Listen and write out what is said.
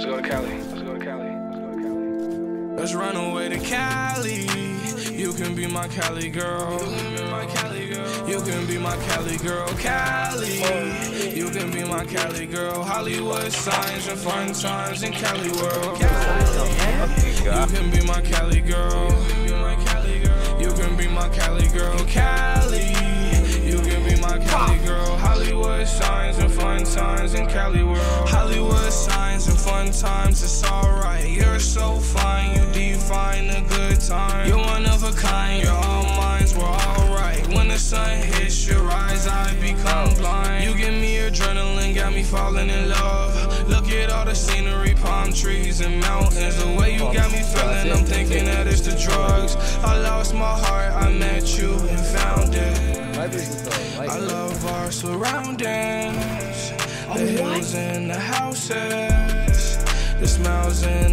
Let's go to Cali. Let's go to Cali. Let's go to Cali. Let's run away to Cali. You can be my Cali girl. You can be my Cali girl, Cali. Oh. You can be my Cali girl. Hollywood signs and fun times in Cali world. Cali. You can be my Cali girl. You can be my Cali girl, Cali. Signs and fun times in Cali world. Hollywood signs and fun times, it's alright. You're so fine, you define a good time. You're one of a kind, you're all minds, we're alright. When the sun hits your eyes, I become blind. You give me adrenaline, got me falling in love. Look at all the scenery, palm trees and mountains. The way you got me feeling, I'm thinking that it's the drugs. I lost my heart, I love our surroundings, the hills. and the houses, the smiles and